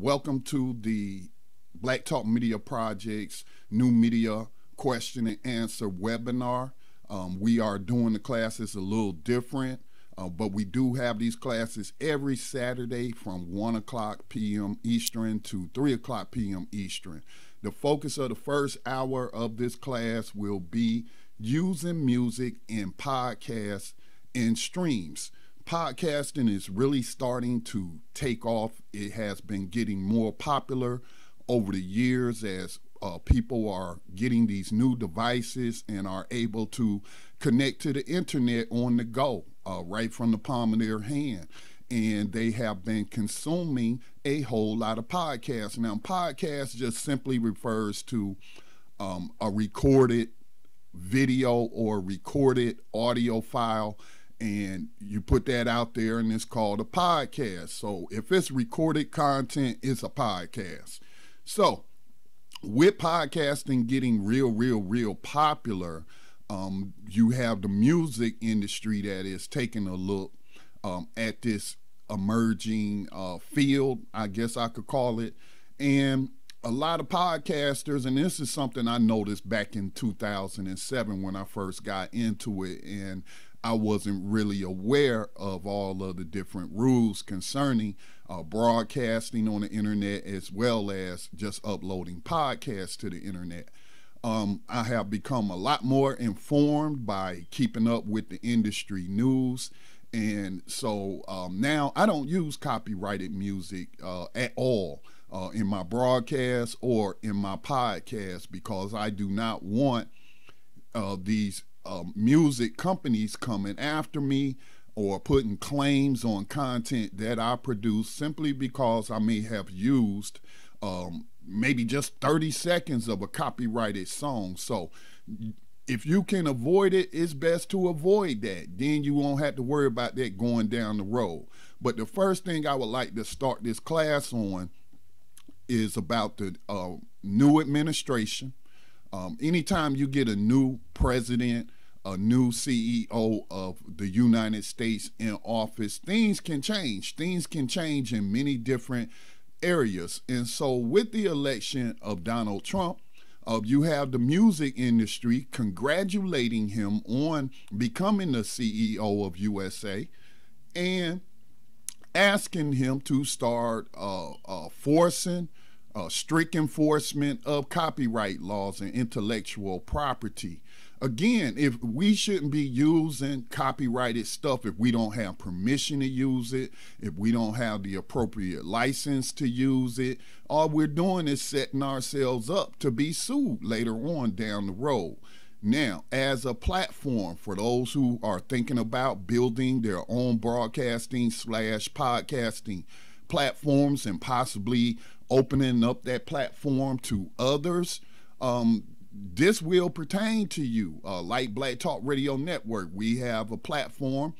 Welcome to the Black Talk Media Project's new media question and answer webinar. Um, we are doing the classes a little different, uh, but we do have these classes every Saturday from 1 o'clock p.m. Eastern to 3 o'clock p.m. Eastern. The focus of the first hour of this class will be using music in podcasts and streams podcasting is really starting to take off. It has been getting more popular over the years as uh, people are getting these new devices and are able to connect to the internet on the go, uh, right from the palm of their hand. And they have been consuming a whole lot of podcasts. Now, podcast just simply refers to um, a recorded video or recorded audio file and you put that out there and it's called a podcast. So if it's recorded content, it's a podcast. So with podcasting getting real, real, real popular, um, you have the music industry that is taking a look um, at this emerging uh, field, I guess I could call it. And a lot of podcasters, and this is something I noticed back in 2007 when I first got into it. And I wasn't really aware of all of the different rules concerning uh, broadcasting on the internet as well as just uploading podcasts to the internet. Um, I have become a lot more informed by keeping up with the industry news. And so um, now I don't use copyrighted music uh, at all uh, in my broadcast or in my podcast because I do not want uh, these uh, music companies coming after me or putting claims on content that I produce simply because I may have used um, maybe just 30 seconds of a copyrighted song. So if you can avoid it, it's best to avoid that. Then you won't have to worry about that going down the road. But the first thing I would like to start this class on is about the uh, new administration. Um, anytime you get a new president, a new CEO of the United States in office, things can change. Things can change in many different areas. And so, with the election of Donald Trump, uh, you have the music industry congratulating him on becoming the CEO of USA and asking him to start uh, uh, forcing uh, strict enforcement of copyright laws and intellectual property again, if we shouldn't be using copyrighted stuff if we don't have permission to use it, if we don't have the appropriate license to use it, all we're doing is setting ourselves up to be sued later on down the road. Now, as a platform for those who are thinking about building their own broadcasting slash podcasting platforms and possibly opening up that platform to others, um, this will pertain to you. Uh, like Black Talk Radio Network, we have a platform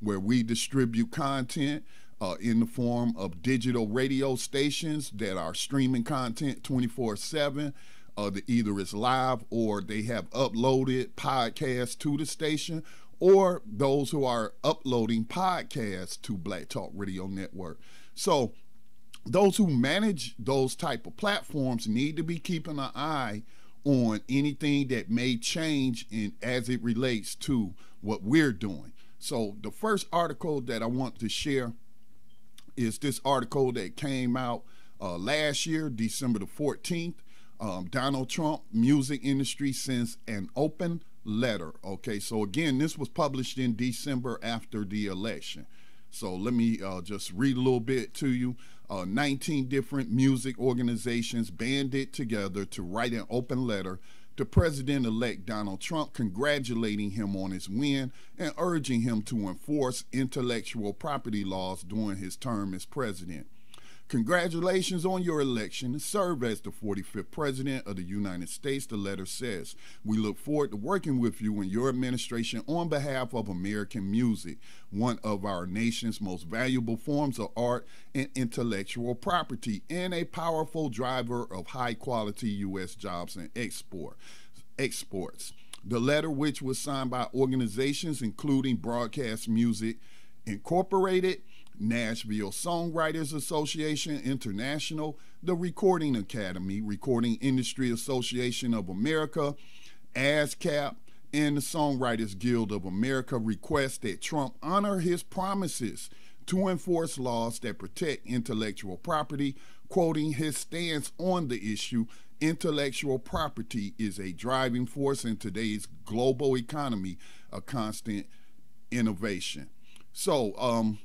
where we distribute content uh, in the form of digital radio stations that are streaming content 24 7. Uh, the, either it's live or they have uploaded podcasts to the station, or those who are uploading podcasts to Black Talk Radio Network. So, those who manage those type of platforms need to be keeping an eye on anything that may change in as it relates to what we're doing. So the first article that I want to share is this article that came out uh, last year, December the 14th. Um, Donald Trump music industry sends an open letter. Okay, so again, this was published in December after the election. So let me uh, just read a little bit to you uh, 19 different music organizations banded together to write an open letter to President elect Donald Trump, congratulating him on his win and urging him to enforce intellectual property laws during his term as president. Congratulations on your election. to Serve as the 45th President of the United States, the letter says. We look forward to working with you and your administration on behalf of American music, one of our nation's most valuable forms of art and intellectual property, and a powerful driver of high quality U.S. jobs and export, exports. The letter, which was signed by organizations including Broadcast Music Incorporated, Nashville Songwriters Association International, the Recording Academy, Recording Industry Association of America, ASCAP, and the Songwriters Guild of America request that Trump honor his promises to enforce laws that protect intellectual property, quoting his stance on the issue intellectual property is a driving force in today's global economy, a constant innovation. So, um,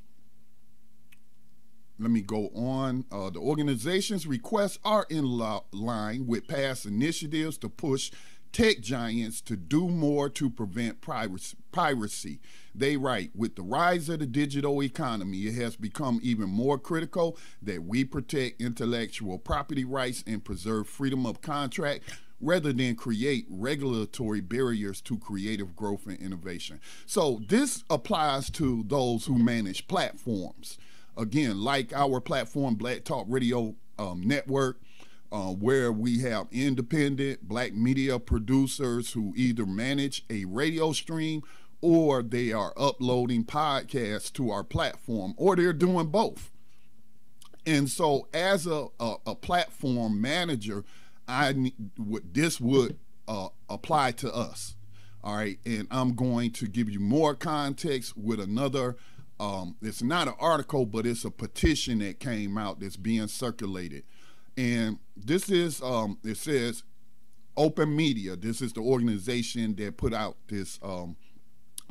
let me go on. Uh, the organization's requests are in line with past initiatives to push tech giants to do more to prevent piracy. They write With the rise of the digital economy, it has become even more critical that we protect intellectual property rights and preserve freedom of contract rather than create regulatory barriers to creative growth and innovation. So, this applies to those who manage platforms. Again, like our platform, Black Talk Radio um, Network uh, where we have independent black media producers who either manage a radio stream or they are uploading podcasts to our platform or they're doing both. And so, as a, a, a platform manager, I this would uh, apply to us. All right, and I'm going to give you more context with another. Um, it's not an article, but it's a petition that came out that's being circulated and this is, um, it says Open Media. This is the organization that put out this um,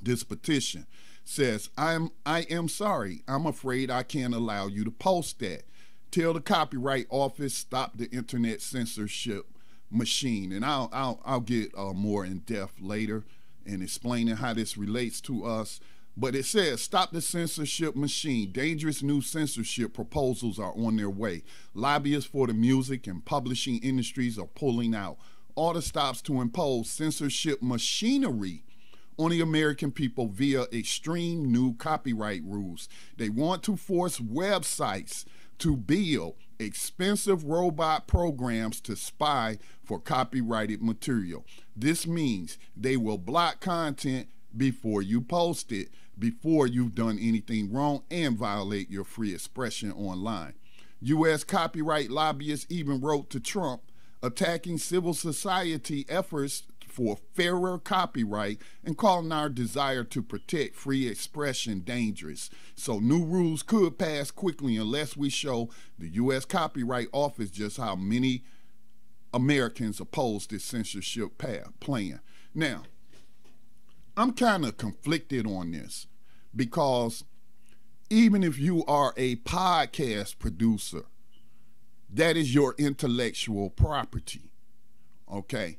this petition. Says, I'm I am sorry. I'm afraid I can't allow you to post that. Tell the copyright office stop the internet censorship machine. And I'll I'll I'll get uh, more in depth later in explaining how this relates to us. But it says, stop the censorship machine. Dangerous new censorship proposals are on their way. Lobbyists for the music and publishing industries are pulling out. All the stops to impose censorship machinery on the American people via extreme new copyright rules. They want to force websites to build expensive robot programs to spy for copyrighted material. This means they will block content before you post it before you've done anything wrong and violate your free expression online. U.S. copyright lobbyists even wrote to Trump attacking civil society efforts for fairer copyright and calling our desire to protect free expression dangerous. So new rules could pass quickly unless we show the U.S. Copyright Office just how many Americans oppose this censorship plan. Now, I'm kind of conflicted on this because even if you are a podcast producer, that is your intellectual property. Okay?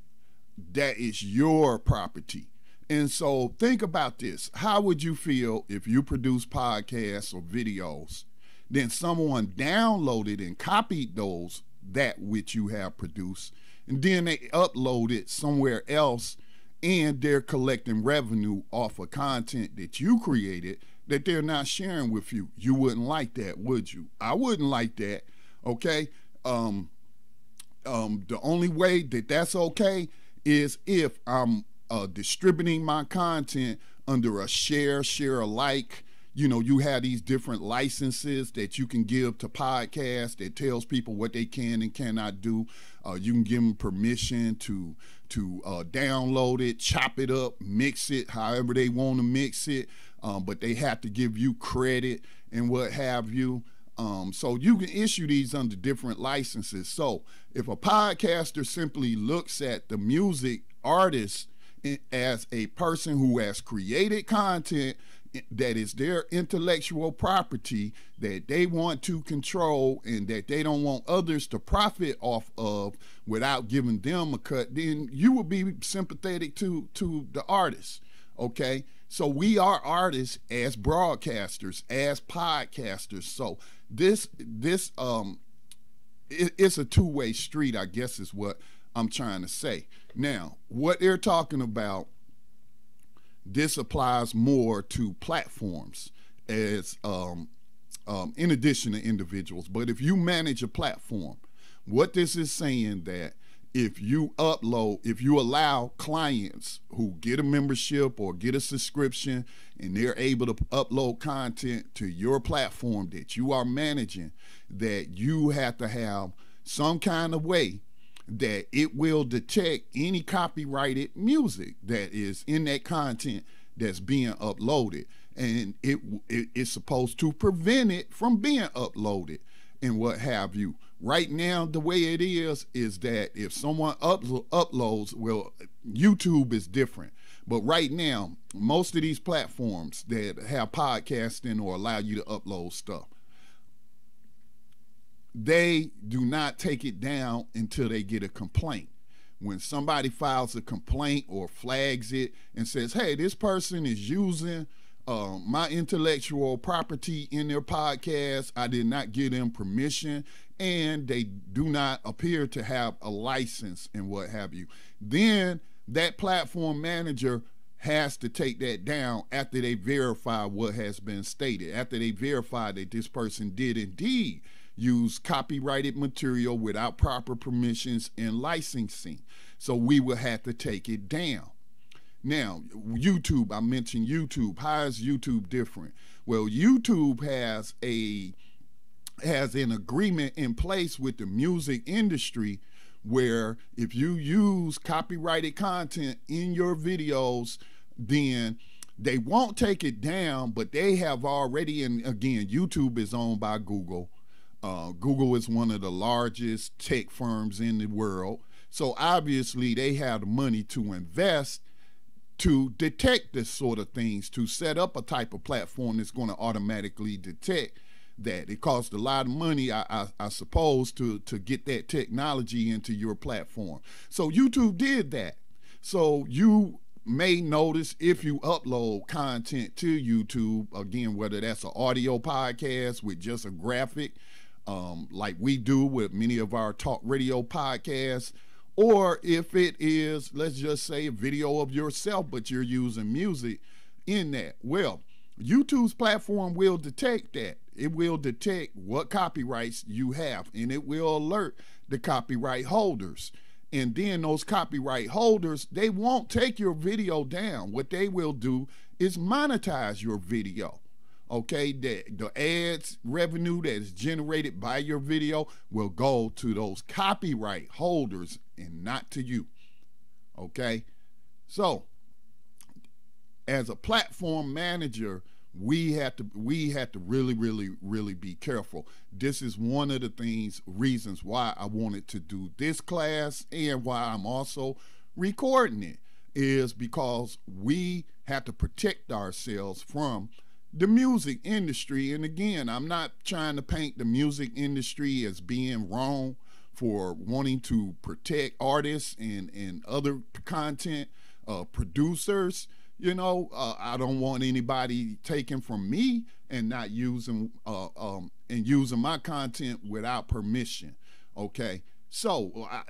That is your property. And so think about this. How would you feel if you produce podcasts or videos, then someone downloaded and copied those, that which you have produced, and then they upload it somewhere else and they're collecting revenue off of content that you created that they're not sharing with you. You wouldn't like that, would you? I wouldn't like that. Okay. Um, um, the only way that that's okay is if I'm uh, distributing my content under a share, share alike. You know, you have these different licenses that you can give to podcasts that tells people what they can and cannot do. Uh, you can give them permission to to uh, download it, chop it up, mix it however they want to mix it, um, but they have to give you credit and what have you. Um, so you can issue these under different licenses. So if a podcaster simply looks at the music artist as a person who has created content that is their intellectual property that they want to control and that they don't want others to profit off of without giving them a cut then you will be sympathetic to to the artist okay? So we are artists as broadcasters as podcasters. So this this um it, it's a two-way street i guess is what i'm trying to say. Now what they're talking about this applies more to platforms as um, um, in addition to individuals. But if you manage a platform, what this is saying that if you upload, if you allow clients who get a membership or get a subscription and they're able to upload content to your platform that you are managing, that you have to have some kind of way that it will detect any copyrighted music that is in that content that's being uploaded. And it, it it's supposed to prevent it from being uploaded and what have you. Right now the way it is is that if someone up, uploads well youtube is different. But right now most of these platforms that have podcasting or allow you to upload stuff they do not take it down until they get a complaint. When somebody files a complaint or flags it and says, hey, this person is using uh, my intellectual property in their podcast, I did not give them permission, and they do not appear to have a license and what have you, then that platform manager has to take that down after they verify what has been stated, after they verify that this person did indeed use copyrighted material without proper permissions and licensing. So we will have to take it down. Now, YouTube, I mentioned YouTube. How is YouTube different? Well, YouTube has a has an agreement in place with the music industry where if you use copyrighted content in your videos, then they won't take it down, but they have already, and again, YouTube is owned by Google. Uh, Google is one of the largest tech firms in the world. So obviously, they have the money to invest to detect this sort of things, to set up a type of platform that's going to automatically detect that. It costs a lot of money, I, I, I, suppose, to, to get that technology into your platform. So YouTube did that. So you may notice if you upload content to YouTube, again, whether that's an audio podcast with just a graphic um, like we do with many of our talk radio podcasts, or if it is, let's just say, a video of yourself, but you're using music in that. Well, YouTube's platform will detect that. It will detect what copyrights you have, and it will alert the copyright holders. And then those copyright holders, they won't take your video down. What they will do is monetize your video okay the, the ads revenue that is generated by your video will go to those copyright holders and not to you okay? So as a platform manager we have to we have to really really really be careful. This is one of the things reasons why i wanted to do this class and why i'm also recording it is because we have to protect ourselves from the music industry, and again, I'm not trying to paint the music industry as being wrong for wanting to protect artists and, and other content uh, producers. You know, uh, I don't want anybody taking from me and not using uh, um, and using my content without permission. Okay, so I,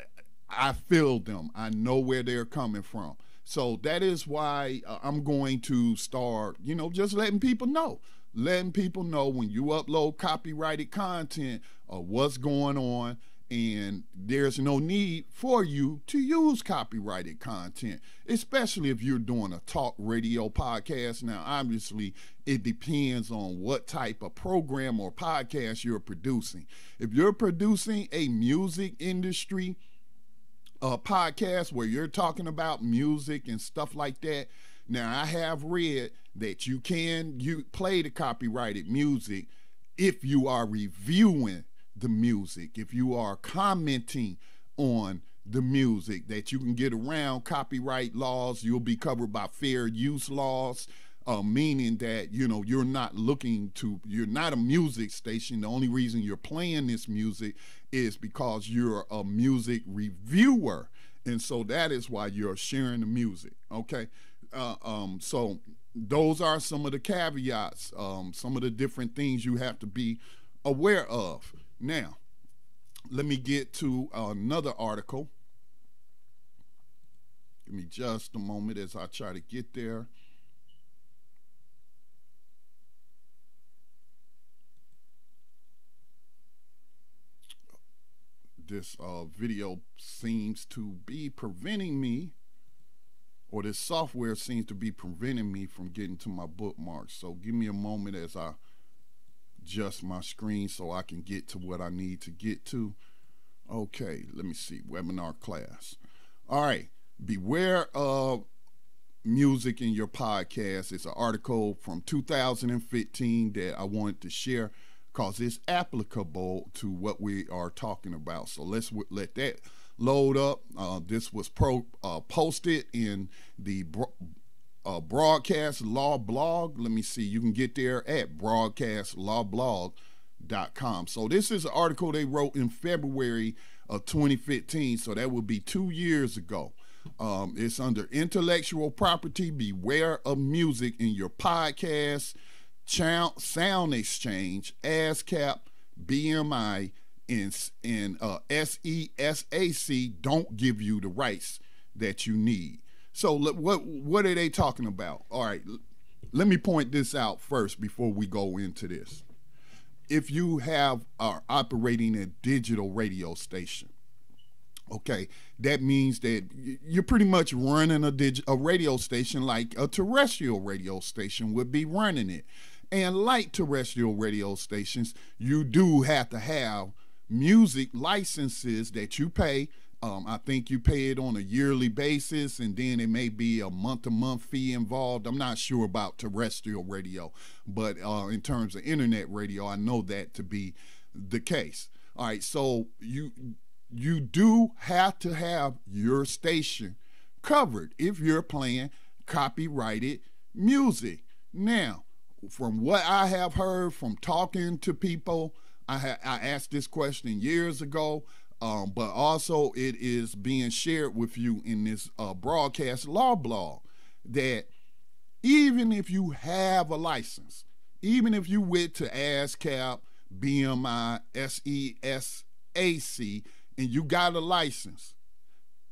I feel them. I know where they're coming from. So that is why uh, I'm going to start, you know, just letting people know. Letting people know when you upload copyrighted content of what's going on, and there's no need for you to use copyrighted content, especially if you're doing a talk radio podcast. Now, obviously, it depends on what type of program or podcast you're producing. If you're producing a music industry uh, podcast where you're talking about music and stuff like that. Now, I have read that you can you play the copyrighted music if you are reviewing the music, if you are commenting on the music, that you can get around copyright laws. You'll be covered by fair use laws uh, meaning that you know you're not looking to you're not a music station. The only reason you're playing this music is because you're a music reviewer. And so that is why you're sharing the music okay? Uh, um, so those are some of the caveats um, some of the different things you have to be aware of. Now let me get to another article. Give me just a moment as i try to get there this uh, video seems to be preventing me, or this software seems to be preventing me from getting to my bookmarks. So give me a moment as I adjust my screen so I can get to what I need to get to. Okay, let me see. Webinar class. All right. Beware of music in your podcast. It's an article from 2015 that I wanted to share because it's applicable to what we are talking about. So let's let that load up. Uh, this was pro, uh, posted in the bro- uh, Broadcast Law blog. Let me see. You can get there at broadcastlawblog.com. So this is an article they wrote in February of 2015. So that would be two years ago. Um, it's under intellectual property. Beware of music in your sound exchange, ASCAP, BMI, and, and uh, SESAC don't give you the rights that you need. So what what are they talking about? All right, let me point this out first before we go into this. If you have are operating a digital radio station, okay, that means that you're pretty much running a dig- a radio station like a terrestrial radio station would be running it. And like terrestrial radio stations, you do have to have music licenses that you pay. Um, I think you pay it on a yearly basis, and then it may be a month to month fee involved. I'm not sure about terrestrial radio, but uh, in terms of internet radio, I know that to be the case. All right, so you you do have to have your station covered if you're playing copyrighted music. Now, from what I have heard from talking to people, I, ha- I asked this question years ago, um, but also it is being shared with you in this uh, broadcast law blog that even if you have a license, even if you went to ASCAP, BMI, SESAC, and you got a license,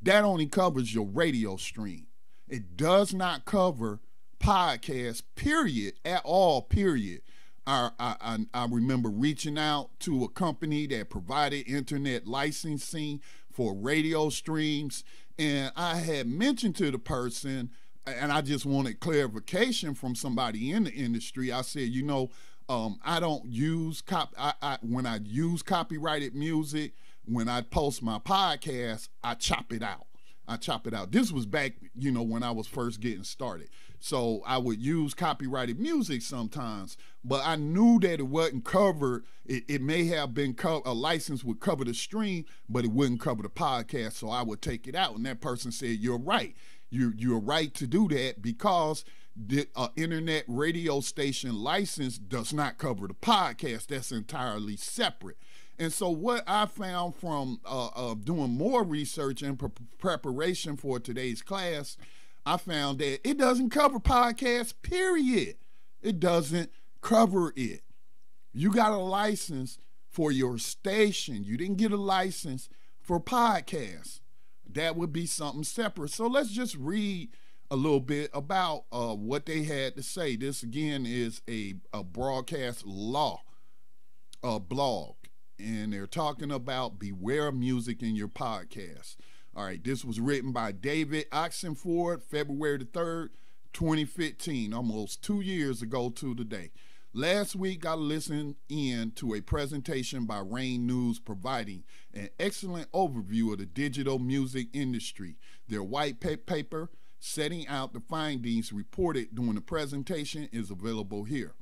that only covers your radio stream. It does not cover podcast, period, at all, period. I, I, I remember reaching out to a company that provided internet licensing for radio streams, and I had mentioned to the person, and I just wanted clarification from somebody in the industry. I said, you know, um, I don't use cop. I, I when I use copyrighted music, when I post my podcast, I chop it out. I chop it out. This was back, you know, when I was first getting started. So I would use copyrighted music sometimes, but I knew that it wasn't covered. It, it may have been co- a license would cover the stream, but it wouldn't cover the podcast. So I would take it out. And that person said, "You're right. You're you're right to do that because the uh, internet radio station license does not cover the podcast. That's entirely separate." And so, what I found from uh, uh, doing more research and pre- preparation for today's class, I found that it doesn't cover podcasts, period. It doesn't cover it. You got a license for your station, you didn't get a license for podcasts. That would be something separate. So, let's just read a little bit about uh, what they had to say. This, again, is a, a broadcast law uh, blog and they're talking about beware music in your podcast. All right, this was written by David Oxenford, February the 3rd, 2015, almost two years ago to the day. Last week, I listened in to a presentation by Rain News providing an excellent overview of the digital music industry. Their white paper setting out the findings reported during the presentation is available here.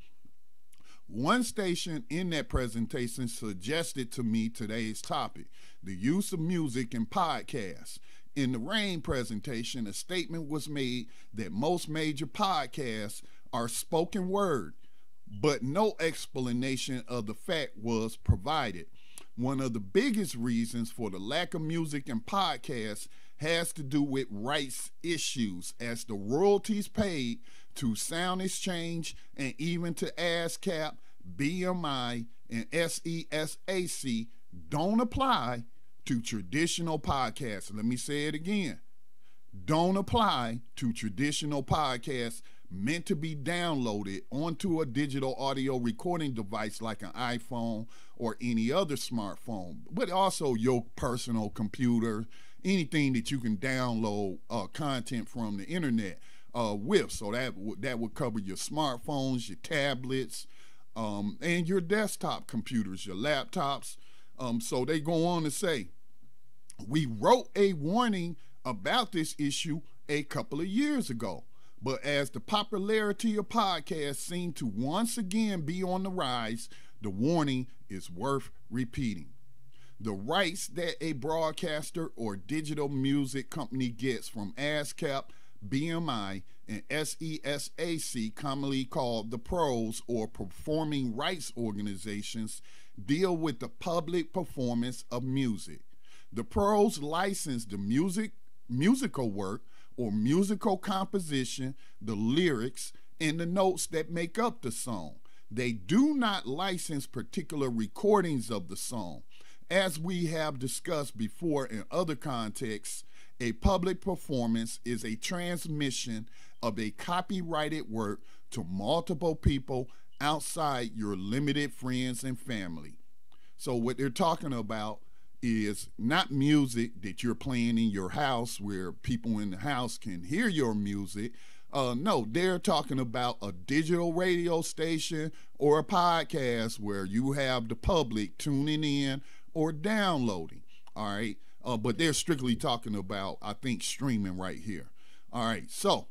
One station in that presentation suggested to me today's topic the use of music in podcasts. In the RAIN presentation, a statement was made that most major podcasts are spoken word, but no explanation of the fact was provided. One of the biggest reasons for the lack of music in podcasts has to do with rights issues, as the royalties paid to Sound Exchange and even to ASCAP, BMI, and SESAC don't apply to traditional podcasts. Let me say it again. Don't apply to traditional podcasts meant to be downloaded onto a digital audio recording device like an iPhone or any other smartphone, but also your personal computer, anything that you can download uh, content from the internet uh, with. So that that would cover your smartphones, your tablets, um, and your desktop computers, your laptops. Um, so they go on to say, we wrote a warning about this issue a couple of years ago. But as the popularity of podcasts seem to once again be on the rise, the warning is worth repeating. The rights that a broadcaster or digital music company gets from ASCAP, BMI, and SESAC, commonly called the PROs or Performing Rights Organizations, deal with the public performance of music. The pros license the music musical work or musical composition, the lyrics, and the notes that make up the song. They do not license particular recordings of the song. As we have discussed before in other contexts, a public performance is a transmission of a copyrighted work to multiple people outside your limited friends and family. So, what they're talking about is not music that you're playing in your house where people in the house can hear your music. Uh, no, they're talking about a digital radio station or a podcast where you have the public tuning in or downloading. All right. Uh, but they're strictly talking about, I think, streaming right here. All right. So,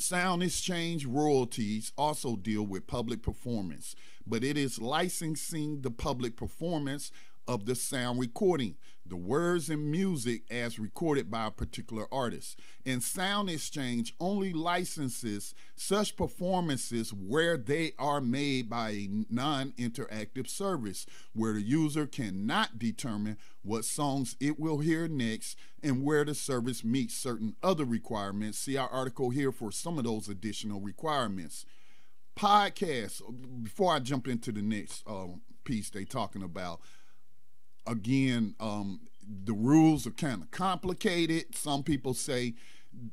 Sound exchange royalties also deal with public performance, but it is licensing the public performance of the sound recording, the words and music as recorded by a particular artist. And Sound Exchange only licenses such performances where they are made by a non interactive service, where the user cannot determine what songs it will hear next and where the service meets certain other requirements. See our article here for some of those additional requirements. Podcasts, before I jump into the next uh, piece they're talking about, again, um, the rules are kind of complicated. Some people say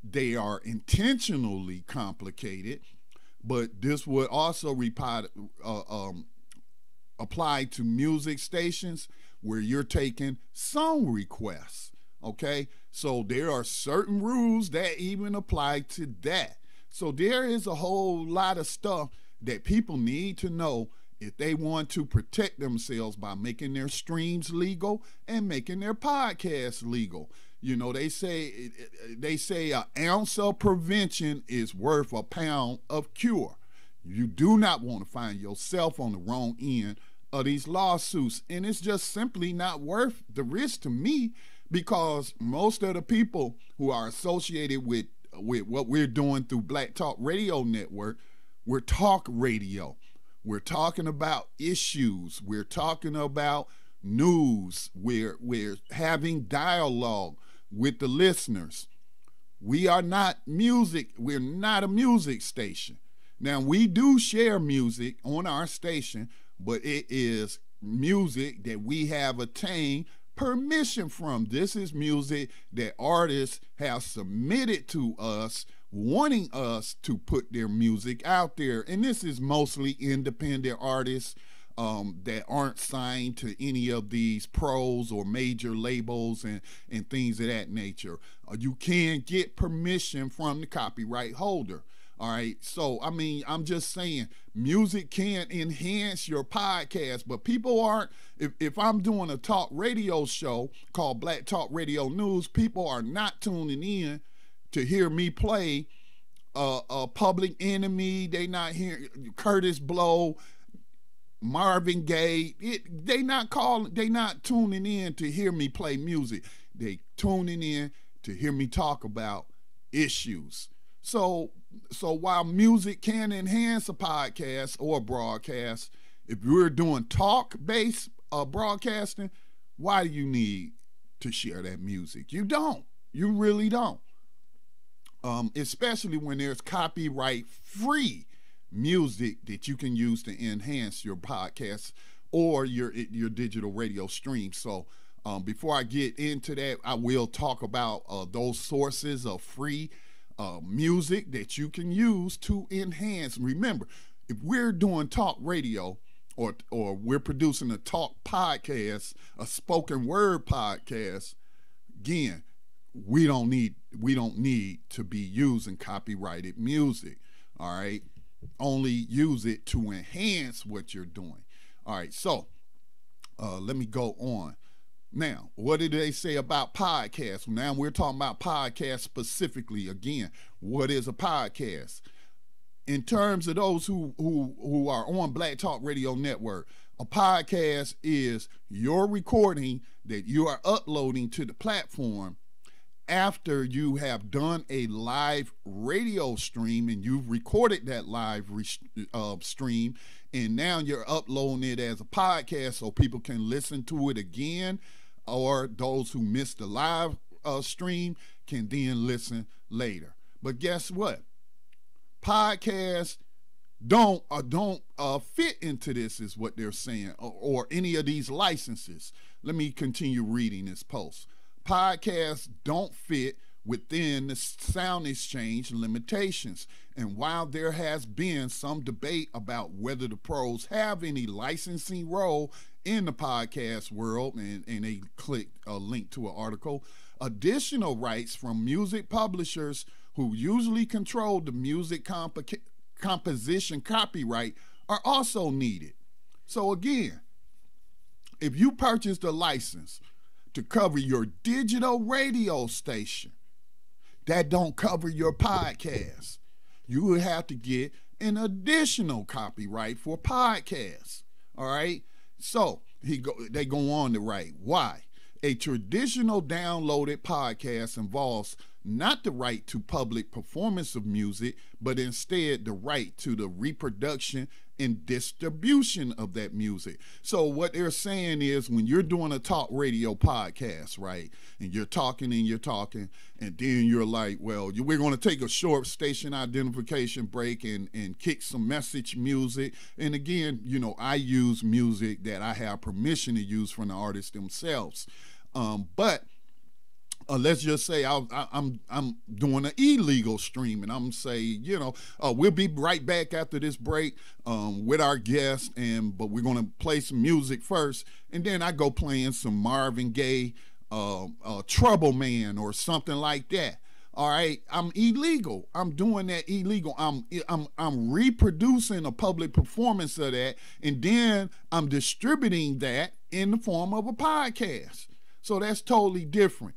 they are intentionally complicated, but this would also uh, um, apply to music stations where you're taking song requests. Okay, so there are certain rules that even apply to that. So there is a whole lot of stuff that people need to know if they want to protect themselves by making their streams legal and making their podcasts legal. You know, they say they say an ounce of prevention is worth a pound of cure. You do not want to find yourself on the wrong end of these lawsuits, and it's just simply not worth the risk to me because most of the people who are associated with with what we're doing through Black Talk Radio Network, we're talk radio. We're talking about issues. We're talking about news. We're, we're having dialogue with the listeners. We are not music. We're not a music station. Now, we do share music on our station, but it is music that we have attained permission from. This is music that artists have submitted to us wanting us to put their music out there. And this is mostly independent artists um, that aren't signed to any of these pros or major labels and, and things of that nature. Uh, you can get permission from the copyright holder. All right. So, I mean, I'm just saying music can enhance your podcast, but people aren't. If, if I'm doing a talk radio show called Black Talk Radio News, people are not tuning in to hear me play uh, a Public Enemy. They not hear Kurtis Blow, Marvin Gaye. It, they not calling. They not tuning in to hear me play music. They tuning in to hear me talk about issues. So so while music can enhance a podcast or a broadcast, if you're doing talk based uh, broadcasting, why do you need to share that music? You don't. You really don't um, especially when there's copyright free music that you can use to enhance your podcast or your your digital radio stream. So um, before I get into that, I will talk about uh, those sources of free uh, music that you can use to enhance. Remember, if we're doing talk radio, or or we're producing a talk podcast, a spoken word podcast, again, we don't need we don't need to be using copyrighted music. All right. Only use it to enhance what you're doing. All right. So uh, let me go on. Now, what did they say about podcasts? Now we're talking about podcasts specifically. Again, what is a podcast? in terms of those who who who are on Black Talk Radio Network, a podcast is your recording that you are uploading to the platform after you have done a live radio stream and you've recorded that live re- uh, stream and now you're uploading it as a podcast so people can listen to it again or those who missed the live uh, stream can then listen later. But guess what? Podcasts don't uh, don't uh, fit into this is what they're saying or, or any of these licenses. Let me continue reading this post podcasts don't fit within the sound exchange limitations and while there has been some debate about whether the pros have any licensing role in the podcast world and, and they clicked a link to an article additional rights from music publishers who usually control the music comp- composition copyright, are also needed. So, again, if you purchased a license to cover your digital radio station, that don't cover your podcast. You would have to get an additional copyright for podcasts. All right. So he go they go on to write why a traditional downloaded podcast involves not the right to public performance of music, but instead the right to the reproduction and distribution of that music. So, what they're saying is when you're doing a talk radio podcast, right, and you're talking and you're talking, and then you're like, well, we're going to take a short station identification break and, and kick some message music. And again, you know, I use music that I have permission to use from the artists themselves. Um, but uh, let's just say I, am I'm, I'm doing an illegal stream, and I'm saying, you know, uh, we'll be right back after this break um, with our guest, and but we're gonna play some music first, and then I go playing some Marvin Gaye, uh, uh, Trouble Man, or something like that. All right, I'm illegal. I'm doing that illegal. I'm I'm I'm reproducing a public performance of that, and then I'm distributing that in the form of a podcast. So that's totally different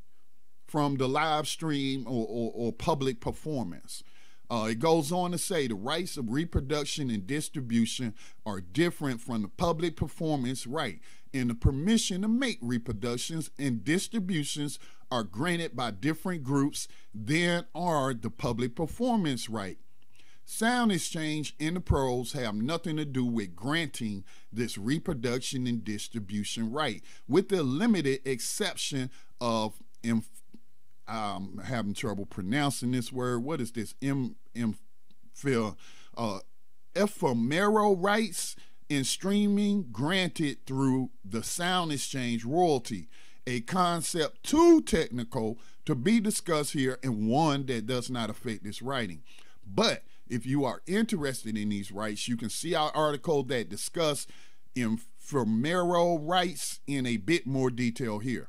from the live stream or, or, or public performance. Uh, it goes on to say the rights of reproduction and distribution are different from the public performance right, and the permission to make reproductions and distributions are granted by different groups than are the public performance right. Sound exchange and the pros have nothing to do with granting this reproduction and distribution right, with the limited exception of inf- I'm having trouble pronouncing this word. What is this? M M uh, ephemeral rights in streaming granted through the sound exchange royalty, a concept too technical to be discussed here and one that does not affect this writing. But if you are interested in these rights, you can see our article that discuss ephemeral rights in a bit more detail here.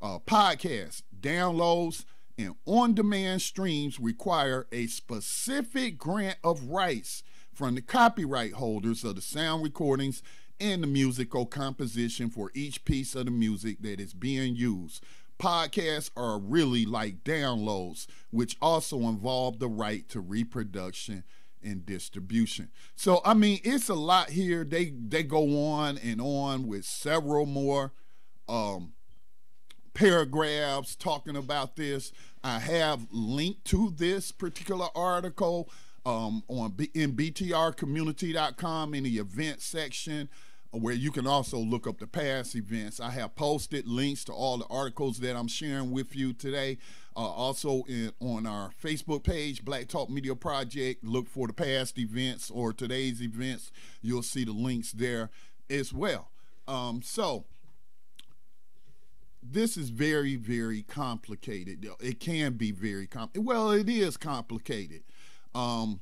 Uh, podcasts, downloads, and on demand streams require a specific grant of rights from the copyright holders of the sound recordings and the musical composition for each piece of the music that is being used podcasts are really like downloads, which also involve the right to reproduction and distribution. So I mean, it's a lot here. They they go on and on with several more um, paragraphs talking about this. I have linked to this particular article um, on B- in btrcommunity.com in the event section where you can also look up the past events. I have posted links to all the articles that I'm sharing with you today. Uh, also in, on our Facebook page, Black Talk Media Project, look for the past events or today's events. You'll see the links there as well. Um, so this is very, very complicated. It can be very complicated. Well, it is complicated. Um,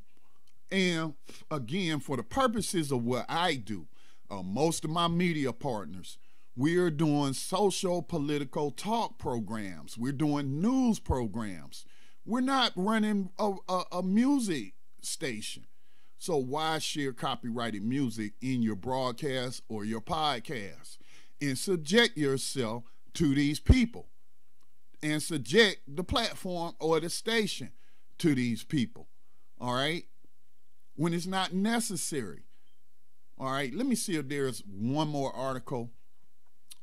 and again, for the purposes of what I do, uh, most of my media partners, we're doing social political talk programs. We're doing news programs. We're not running a, a, a music station. So why share copyrighted music in your broadcast or your podcast? And subject yourself to these people and subject the platform or the station to these people. All right? When it's not necessary. All right, let me see if there's one more article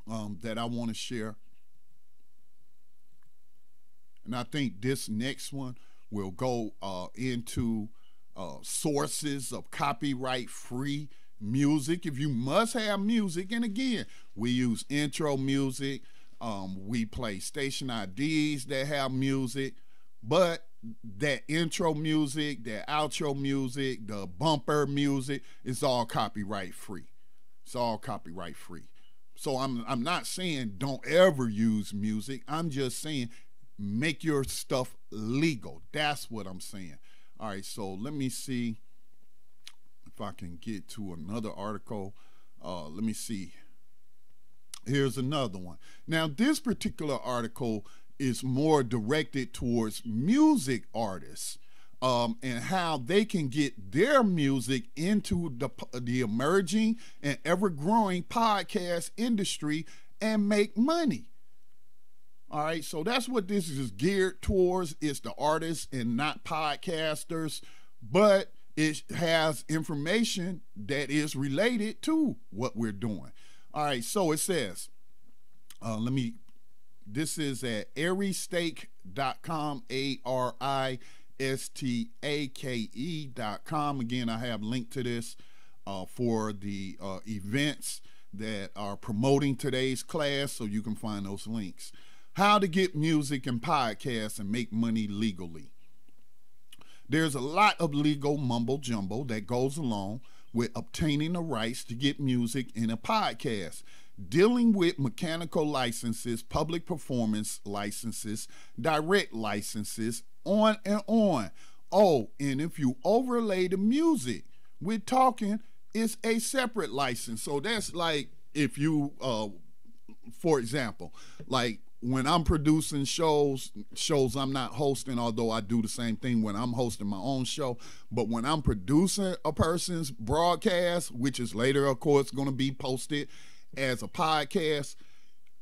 um, that I want to share. And I think this next one will go uh, into uh, sources of copyright free music. If you must have music, and again, we use intro music, um, we play station IDs that have music, but that intro music, that outro music, the bumper music, it's all copyright free. It's all copyright free. So I'm I'm not saying don't ever use music. I'm just saying make your stuff legal. That's what I'm saying. All right, so let me see if I can get to another article. Uh, let me see. Here's another one. Now, this particular article is more directed towards music artists um, and how they can get their music into the, the emerging and ever growing podcast industry and make money. All right, so that's what this is geared towards. It's the artists and not podcasters, but it has information that is related to what we're doing. All right, so it says, uh, let me, this is at aristake.com, A R I S T A K E.com. Again, I have linked to this uh, for the uh, events that are promoting today's class, so you can find those links. How to get music and podcasts and make money legally. There's a lot of legal mumbo jumbo that goes along with obtaining the rights to get music in a podcast, dealing with mechanical licenses, public performance licenses, direct licenses, on and on. Oh, and if you overlay the music with talking, it's a separate license. So that's like if you, uh, for example, like when I'm producing shows, shows I'm not hosting, although I do the same thing when I'm hosting my own show. But when I'm producing a person's broadcast, which is later, of course, going to be posted as a podcast,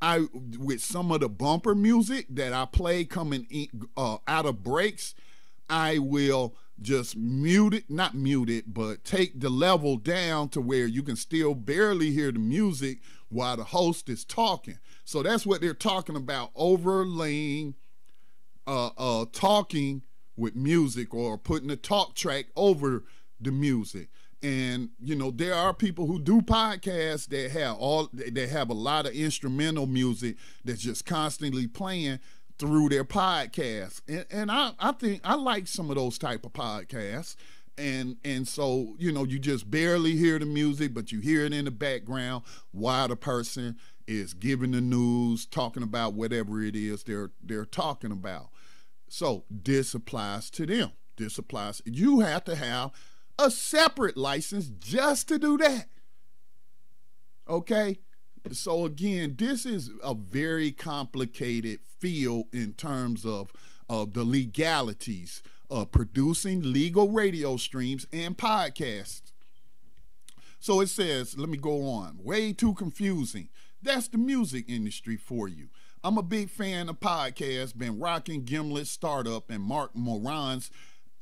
I with some of the bumper music that I play coming in, uh, out of breaks, I will just mute it, not mute it, but take the level down to where you can still barely hear the music while the host is talking. So that's what they're talking about overlaying uh, uh, talking with music or putting a talk track over the music. And you know there are people who do podcasts that have all that have a lot of instrumental music that's just constantly playing through their podcasts. And, and I, I think I like some of those type of podcasts and and so you know you just barely hear the music but you hear it in the background while the person is giving the news talking about whatever it is they're they're talking about so this applies to them this applies you have to have a separate license just to do that okay so again this is a very complicated field in terms of of the legalities of producing legal radio streams and podcasts. So it says, let me go on. Way too confusing. That's the music industry for you. I'm a big fan of podcasts, been rocking Gimlet Startup and Marc Maron's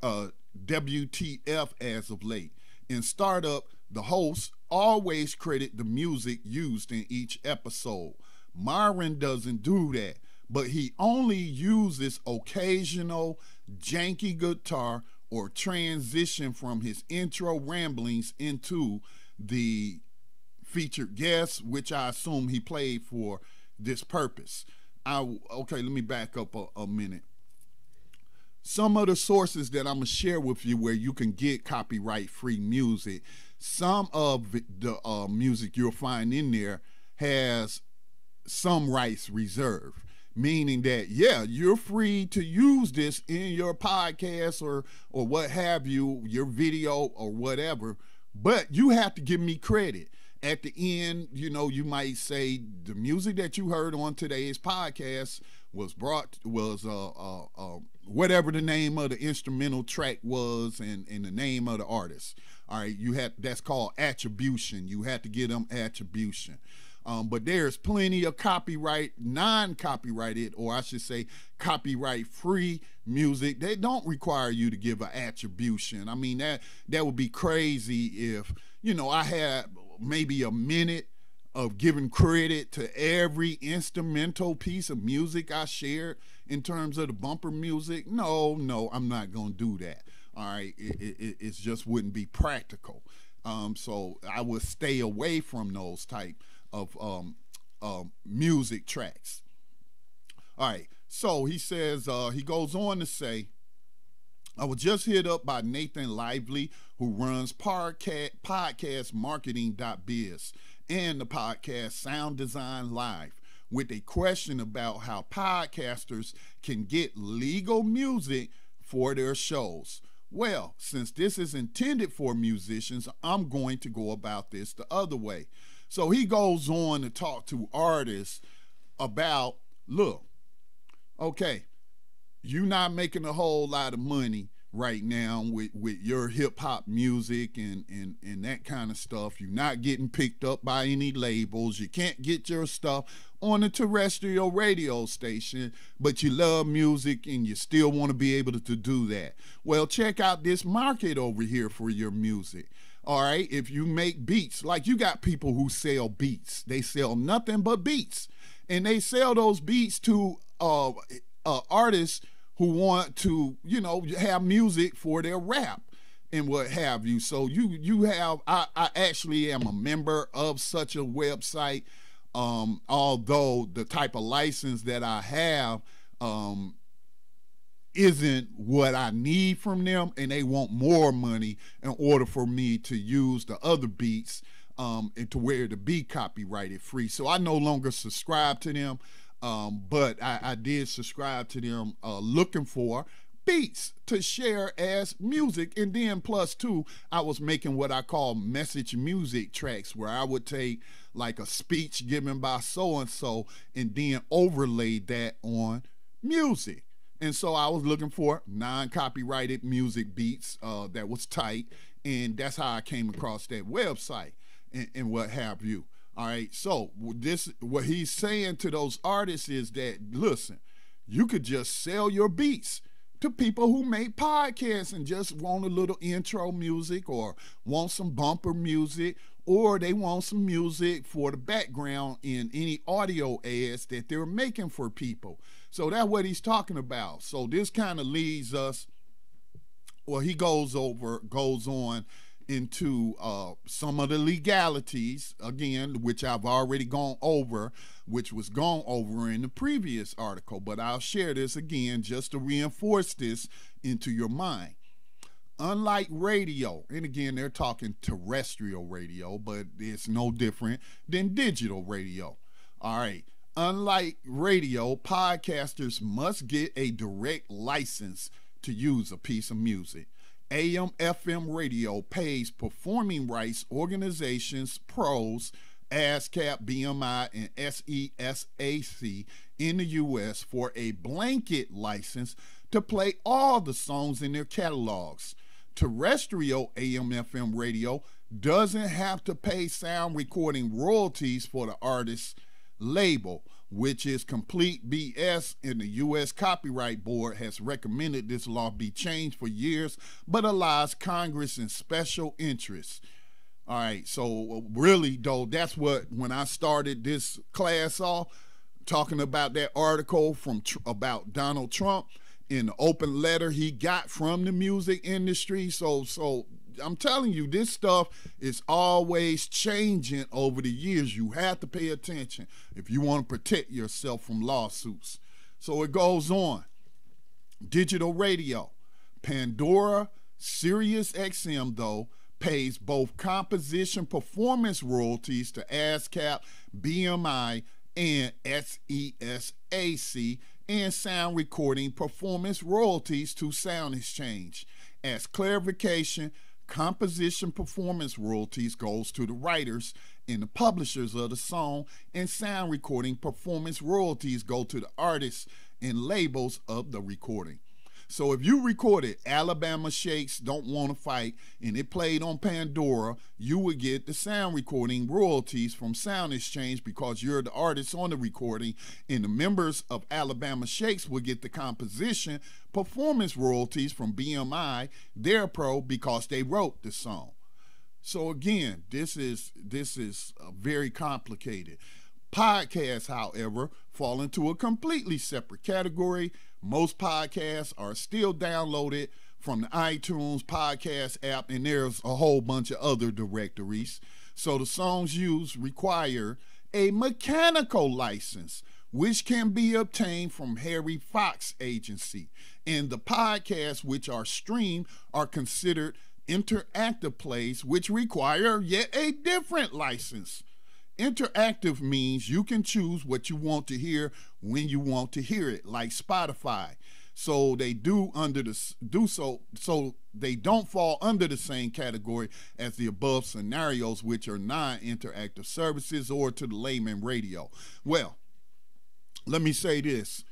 uh, WTF as of late. In Startup, the hosts always credit the music used in each episode. Myron doesn't do that but he only uses occasional janky guitar or transition from his intro ramblings into the featured guests, which I assume he played for this purpose. I okay, let me back up a, a minute. Some of the sources that I'm gonna share with you where you can get copyright free music, some of the uh, music you'll find in there has some rights reserved meaning that yeah you're free to use this in your podcast or or what have you your video or whatever but you have to give me credit at the end you know you might say the music that you heard on today's podcast was brought was uh, uh, uh whatever the name of the instrumental track was and, and the name of the artist all right you had that's called attribution you had to give them attribution um, but there's plenty of copyright, non copyrighted, or I should say copyright free music. They don't require you to give an attribution. I mean, that, that would be crazy if, you know, I had maybe a minute of giving credit to every instrumental piece of music I shared in terms of the bumper music. No, no, I'm not going to do that. All right, it, it, it just wouldn't be practical. Um, so I would stay away from those type of um, um, music tracks. All right, so he says, uh, he goes on to say, I was just hit up by Nathan Lively, who runs podcast, podcast marketing.biz and the podcast Sound Design Live, with a question about how podcasters can get legal music for their shows. Well, since this is intended for musicians, I'm going to go about this the other way. So he goes on to talk to artists about look, okay, you're not making a whole lot of money right now with, with your hip hop music and, and, and that kind of stuff. You're not getting picked up by any labels. You can't get your stuff on a terrestrial radio station, but you love music and you still want to be able to, to do that. Well, check out this market over here for your music. All right. If you make beats, like you got people who sell beats, they sell nothing but beats. And they sell those beats to uh, uh, artists who want to, you know, have music for their rap and what have you. So you you have I, I actually am a member of such a website. Um, although the type of license that I have um, isn't what I need from them, and they want more money in order for me to use the other beats um, and to where to be copyrighted free. So I no longer subscribe to them, um, but I, I, did subscribe to them uh, looking for beats to share as music. And then plus two, I was making what I call message music tracks where I would take like a speech given by so and so and then overlay that on music. And so I was looking for non-copyrighted music beats uh, that was tight, and that's how I came across that website and, and what have you. All right. So this what he's saying to those artists is that listen, you could just sell your beats to people who make podcasts and just want a little intro music or want some bumper music or they want some music for the background in any audio ads that they're making for people. So that's what he's talking about. So this kind of leads us, well, he goes over, goes on into uh, some of the legalities, again, which I've already gone over, which was gone over in the previous article, but I'll share this again just to reinforce this into your mind. Unlike radio, and again, they're talking terrestrial radio, but it's no different than digital radio. All right. Unlike radio, podcasters must get a direct license to use a piece of music. AM FM radio pays performing rights organizations, pros, ASCAP, BMI, and SESAC in the U.S. for a blanket license to play all the songs in their catalogs. Terrestrial AM FM radio doesn't have to pay sound recording royalties for the artist's label, which is complete BS, and the U.S. Copyright Board has recommended this law be changed for years, but allows Congress and special interests. All right, so uh, really, though, that's what when I started this class off, talking about that article from about Donald Trump in the open letter he got from the music industry. So, so I'm telling you, this stuff is always changing over the years. You have to pay attention if you want to protect yourself from lawsuits. So it goes on. Digital radio. Pandora, Sirius XM, though, pays both composition performance royalties to ASCAP, BMI, and SESAC and sound recording performance royalties to SoundExchange. As clarification, composition performance royalties goes to the writers and the publishers of the song and sound recording performance royalties go to the artists and labels of the recording. So if you recorded Alabama Shakes Don't Want to Fight and it played on Pandora, you would get the sound recording royalties from SoundExchange because you're the artist on the recording, and the members of Alabama Shakes would get the composition performance royalties from BMI, their pro, because they wrote the song. So again, this is this is uh, very complicated. Podcasts, however, fall into a completely separate category most podcasts are still downloaded from the iTunes podcast app, and there's a whole bunch of other directories. So the songs used require a mechanical license, which can be obtained from Harry Fox Agency. And the podcasts which are streamed are considered interactive plays, which require yet a different license. Interactive means you can choose what you want to hear when you want to hear it, like Spotify. So they do under the do so so they don't fall under the same category as the above scenarios, which are non-interactive services or to the layman radio. Well, let me say this.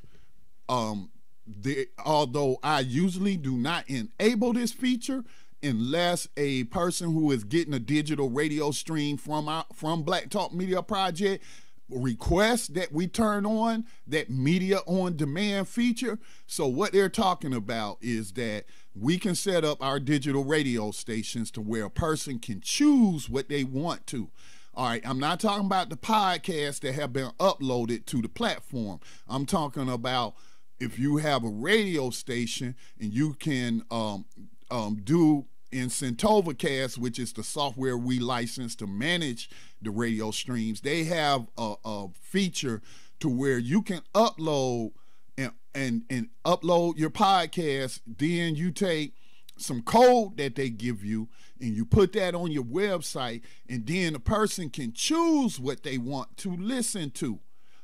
Um, the, although I usually do not enable this feature, unless a person who is getting a digital radio stream from our, from Black Talk Media Project requests that we turn on that media on demand feature. So what they're talking about is that we can set up our digital radio stations to where a person can choose what they want to. All right, I'm not talking about the podcasts that have been uploaded to the platform. I'm talking about if you have a radio station and you can um, um, do in Centovacast, which is the software we license to manage the radio streams, they have a, a feature to where you can upload and, and and upload your podcast. Then you take some code that they give you and you put that on your website, and then the person can choose what they want to listen to.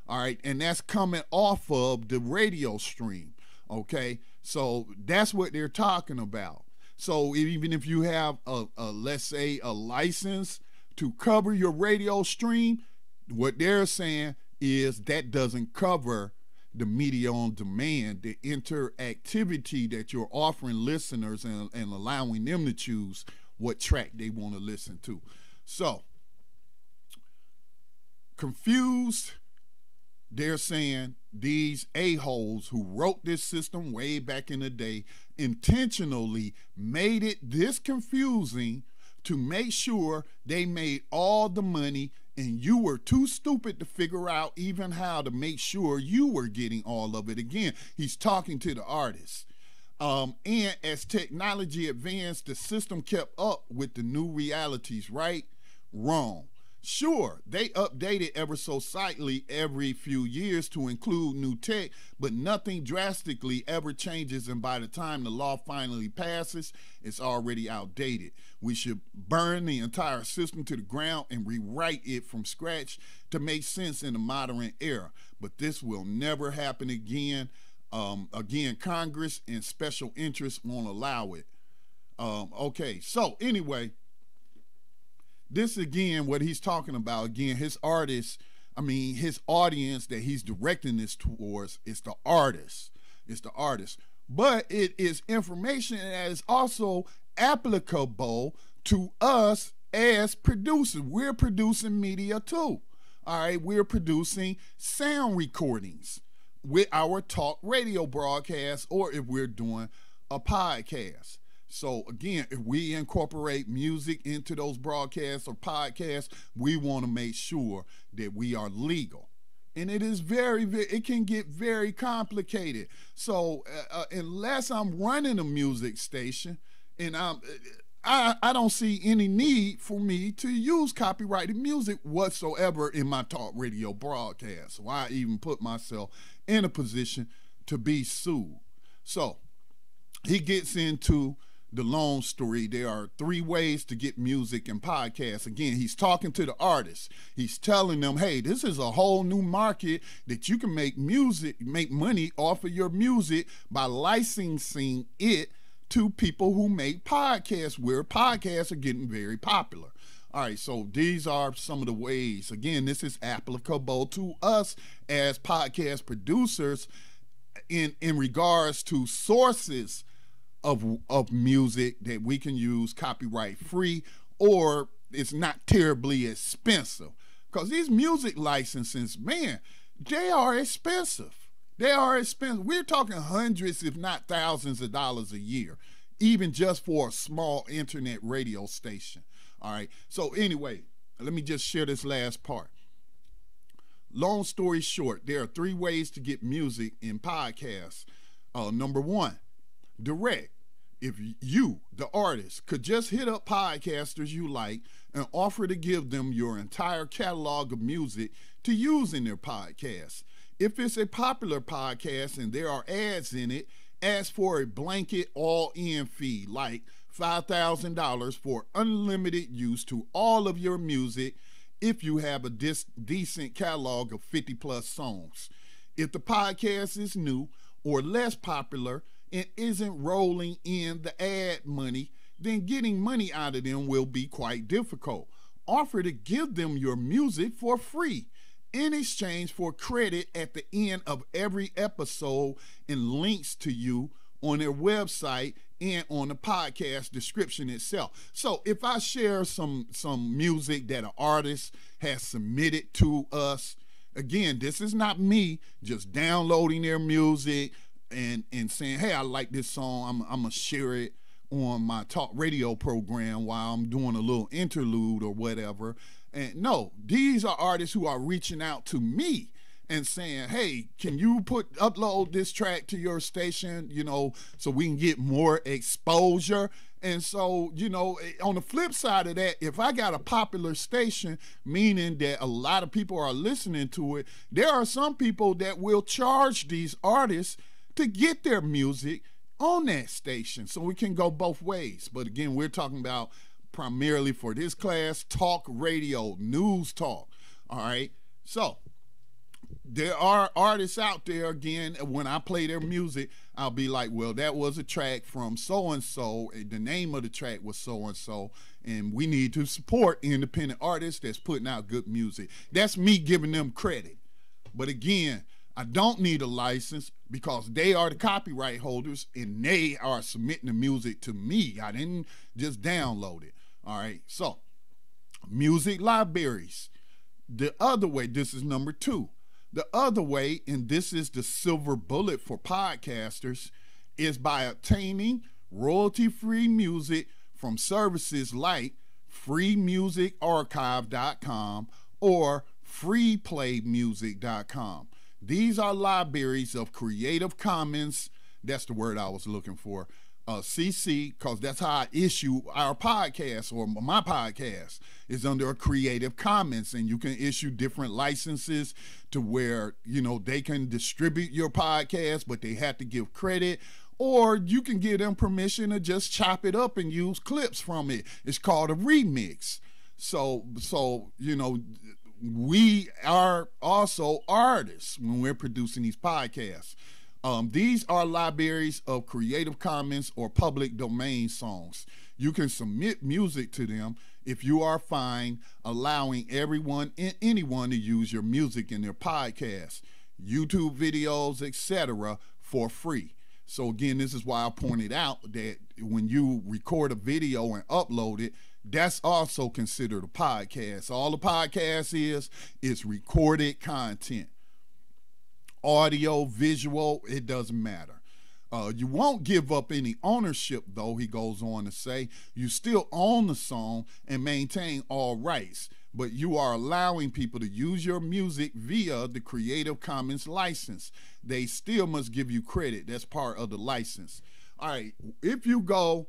All right, and that's coming off of the radio stream. Okay, so that's what they're talking about. So even if you have a, a let's say a license to cover your radio stream, what they're saying is that doesn't cover the media on demand, the interactivity that you're offering listeners and, and allowing them to choose what track they want to listen to. So, confused, they're saying these a-holes who wrote this system way back in the day intentionally made it this confusing to make sure they made all the money and you were too stupid to figure out even how to make sure you were getting all of it. Again he's talking to the artists. Um, and as technology advanced the system kept up with the new realities right? Wrong Sure, they update it ever so slightly every few years to include new tech, but nothing drastically ever changes. And by the time the law finally passes, it's already outdated. We should burn the entire system to the ground and rewrite it from scratch to make sense in the modern era. But this will never happen again. Um, again, Congress and special interests won't allow it. Um, okay, so anyway this again, what he's talking about, again, his artists, I mean, his audience that he's directing this towards is the artist. It's the artist. But it is information that is also applicable to us as producers. We're producing media too. All right, we're producing sound recordings with our talk radio broadcast, or if we're doing a podcast. So again, if we incorporate music into those broadcasts or podcasts, we want to make sure that we are legal. And it is very, very it can get very complicated. So uh, uh, unless I'm running a music station and I'm I, I don't see any need for me to use copyrighted music whatsoever in my talk radio broadcast. So I even put myself in a position to be sued. So he gets into the long story, there are three ways to get music and podcasts. Again, he's talking to the artists. He's telling them, hey, this is a whole new market that you can make music, make money off of your music by licensing it to people who make podcasts, where podcasts are getting very popular. All right, so these are some of the ways. Again, this is applicable to us as podcast producers in in regards to sources of of music that we can use copyright free or it's not terribly expensive. Cause these music licenses, man, they are expensive. They are expensive. We're talking hundreds, if not thousands of dollars a year, even just for a small internet radio station. All right. So anyway, let me just share this last part. Long story short, there are three ways to get music in podcasts. Uh, number one, direct. If you, the artist, could just hit up podcasters you like and offer to give them your entire catalog of music to use in their podcast. If it's a popular podcast and there are ads in it, ask for a blanket all in fee like $5,000 for unlimited use to all of your music if you have a dis- decent catalog of 50 plus songs. If the podcast is new or less popular and isn't rolling in the ad money, then getting money out of them will be quite difficult. Offer to give them your music for free in exchange for credit at the end of every episode and links to you on their website and on the podcast description itself. So if I share some some music that an artist has submitted to us, again, this is not me just downloading their music and and saying, "Hey, I like this song. I'm I'm gonna share it." on my talk radio program while I'm doing a little interlude or whatever. And no, these are artists who are reaching out to me and saying, "Hey, can you put upload this track to your station, you know, so we can get more exposure?" And so, you know, eh, on the flip side of that, if I got a popular station, meaning that a lot of people are listening to it, there are some people that will charge these artists to get their music on that station. So we can go both ways. But again, we're talking about primarily for this class talk radio, news talk. All right. So there are artists out there again when i play their music i'll be like well that was a track from so and so the name of the track was so and so and we need to support independent artists that's putting out good music that's me giving them credit but again i don't need a license because they are the copyright holders and they are submitting the music to me. I didn't just download it. All right so music libraries. The other way this is number two. The other way, and this is the silver bullet for podcasters, is by obtaining royalty free music from services like freemusicarchive.com or freeplaymusic.com. These are libraries of Creative Commons, that's the word I was looking for, uh, CC, because that's how I issue our podcast or my podcast is under a Creative Commons, and you can issue different licenses to where you know they can distribute your podcast, but they have to give credit. Or you can give them permission to just chop it up and use clips from it. It's called a remix. So, so you know, we are also artists when we're producing these podcasts. Um, these are libraries of Creative Commons or public domain songs. You can submit music to them if you are fine allowing everyone and anyone to use your music in their podcasts, YouTube videos, etc. for free. So again, this is why I pointed out that when you record a video and upload it, that's also considered a podcast. All the podcast is is recorded content audio, visual, it doesn't matter. Uh, you won't give up any ownership, though, he goes on to say. You still own the song and maintain all rights, but you are allowing people to use your music via the Creative Commons license. They still must give you credit. That's part of the license. All right, if you go,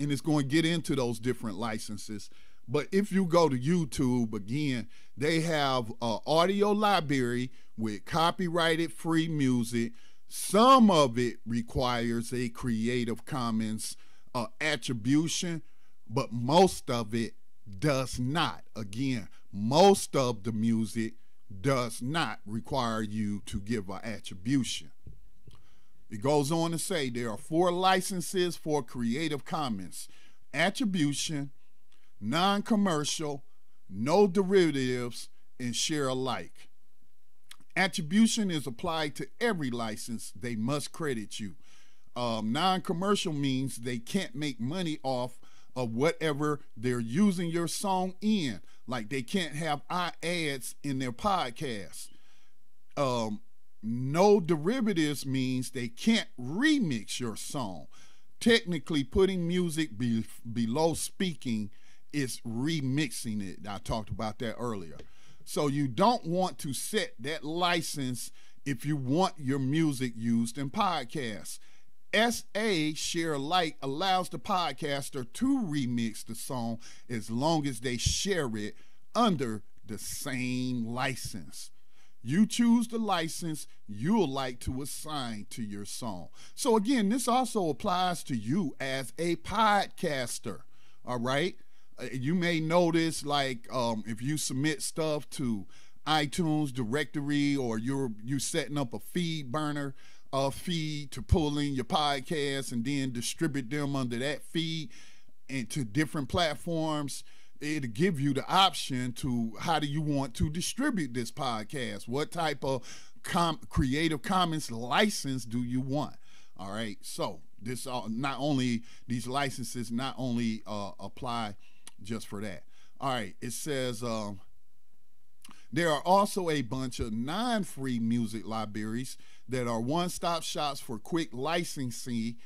and it's going to get into those different licenses, but if you go to YouTube again, they have an audio library with copyrighted free music. Some of it requires a Creative Commons uh, attribution, but most of it does not. Again, most of the music does not require you to give an attribution. It goes on to say there are four licenses for Creative Commons attribution, non commercial, no derivatives, and share alike. Attribution is applied to every license, they must credit you. Um, non commercial means they can't make money off of whatever they're using your song in. Like they can't have ads in their podcast. Um, no derivatives means they can't remix your song. Technically, putting music be, below speaking is remixing it. I talked about that earlier. So you don't want to set that license if you want your music used in podcasts. SA Share Alike allows the podcaster to remix the song as long as they share it under the same license. You choose the license you'll like to assign to your song. So, again, this also applies to you as a podcaster. All right. Uh, you may notice, like, um, if you submit stuff to iTunes directory or you're you setting up a FeedBurner uh, feed to pull in your podcast and then distribute them under that feed into different platforms it'll give you the option to how do you want to distribute this podcast? What type of com- creative commons license do you want? All right so this uh, not only these licenses not only uh, apply just for that. All right it says um, there are also a bunch of non-free music libraries that are one-stop shops for quick licensing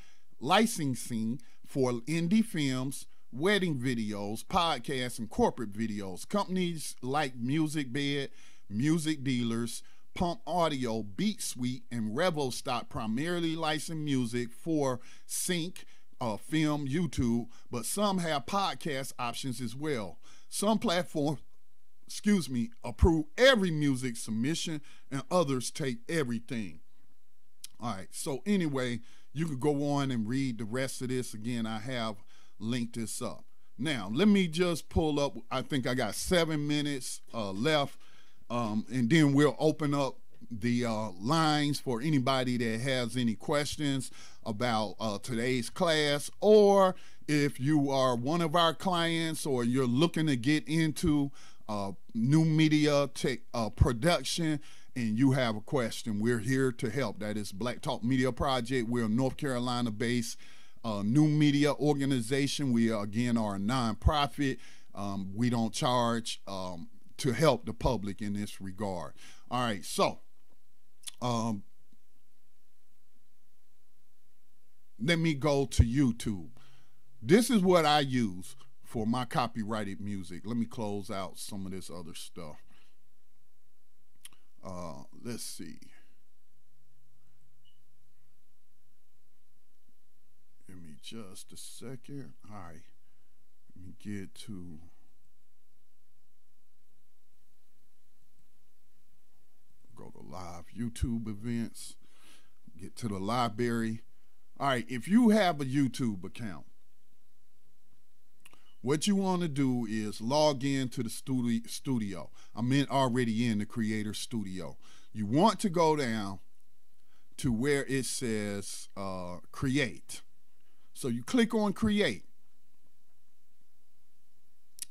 licensing for indie films wedding videos, podcasts, and corporate videos. Companies like MusicBed, Music Dealers, Pump Audio, Beat Suite, and Revo Stock primarily license music for sync, uh, film, YouTube, but some have podcast options as well. Some platforms, excuse me, approve every music submission, and others take everything. All right, so anyway, you could go on and read the rest of this. Again, I have link this up. Now, let me just pull up. I think I got seven minutes uh, left, um, and then we'll open up the uh, lines for anybody that has any questions about uh, today's class, or if you are one of our clients or you're looking to get into uh, new media tech uh, production and you have a question, we're here to help. That is Black Talk Media Project. We're North Carolina based uh, new media organization. We again are a nonprofit. Um, we don't charge um, to help the public in this regard. All right, so um, let me go to YouTube. This is what I use for my copyrighted music. Let me close out some of this other stuff. Uh, let's see. Give me just a second. All right. Let me get to. Go to live YouTube events. Get to the library. All right. If you have a YouTube account, what you want to do is log in to the studio. I'm in already in the creator studio. You want to go down to where it says uh, create. So you click on create.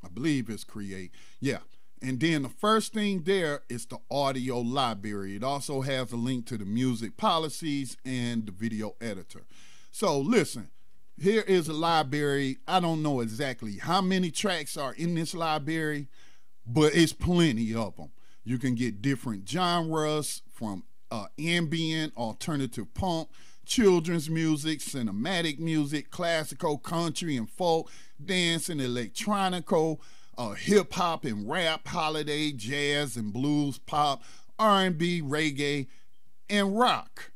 I believe it's create. Yeah. And then the first thing there is the audio library. It also has a link to the music policies and the video editor. So listen, here is a library. I don't know exactly how many tracks are in this library, but it's plenty of them. You can get different genres from uh, ambient, alternative punk, children's music, cinematic music, classical, country and folk, dance and electronico, uh, hip hop and rap, holiday, jazz and blues, pop, R&B, reggae, and rock.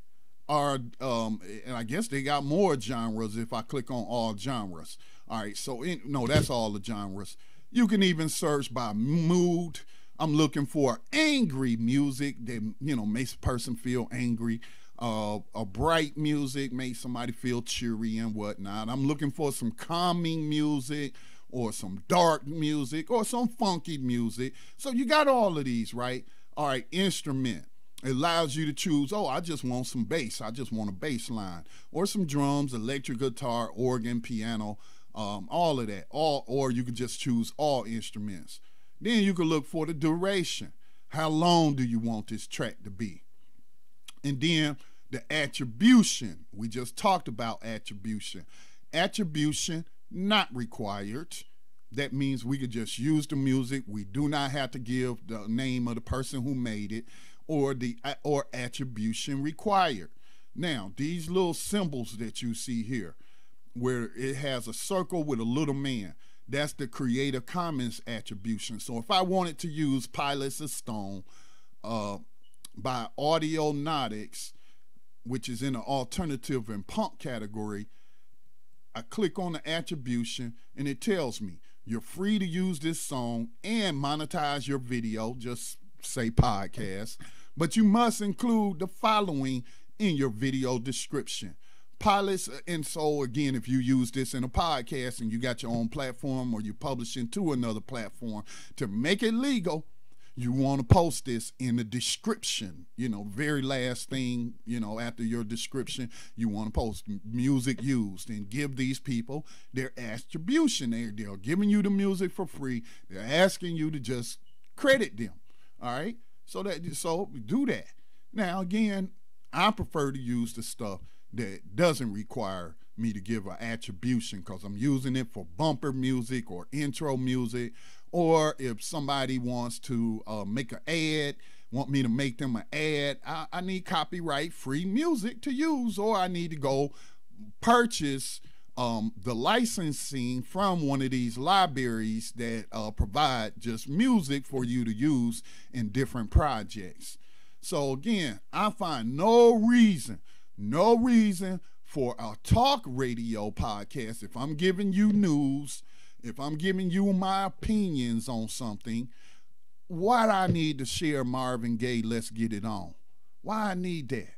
Are um, and I guess they got more genres if I click on all genres. All right, so in, no, that's all the genres. You can even search by mood. I'm looking for angry music that you know makes a person feel angry uh, a bright music, make somebody feel cheery and whatnot. I'm looking for some calming music or some dark music or some funky music. So you got all of these, right? All right, instrument. Allows you to choose, oh, I just want some bass. I just want a bass line. Or some drums, electric guitar, organ, piano, um, all of that. All or you could just choose all instruments. Then you can look for the duration. How long do you want this track to be? And then the attribution. We just talked about attribution. Attribution not required. That means we could just use the music. We do not have to give the name of the person who made it or the or attribution required. Now, these little symbols that you see here, where it has a circle with a little man, that's the Creative Commons attribution. So if I wanted to use Pilots of Stone uh, by Audionautix, which is in the alternative and punk category, I click on the attribution and it tells me you're free to use this song and monetize your video, just say podcast, but you must include the following in your video description. Pilots, uh, and so again, if you use this in a podcast and you got your own platform or you're publishing to another platform, to make it legal, you want to post this in the description. You know, very last thing, you know, after your description, you want to post music used and give these people their attribution. They're, they're giving you the music for free. They're asking you to just credit them. All right. So that so do that. Now again, I prefer to use the stuff that doesn't require me to give an attribution because I'm using it for bumper music or intro music, or if somebody wants to uh, make an ad, want me to make them an ad, I, I need copyright free music to use, or I need to go purchase um, the licensing from one of these libraries that uh, provide just music for you to use in different projects. So again, I find no reason, no reason for a talk radio podcast. If I'm giving you news, if I'm giving you my opinions on something, why do I need to share Marvin Gaye, Let's Get It On? Why I need that?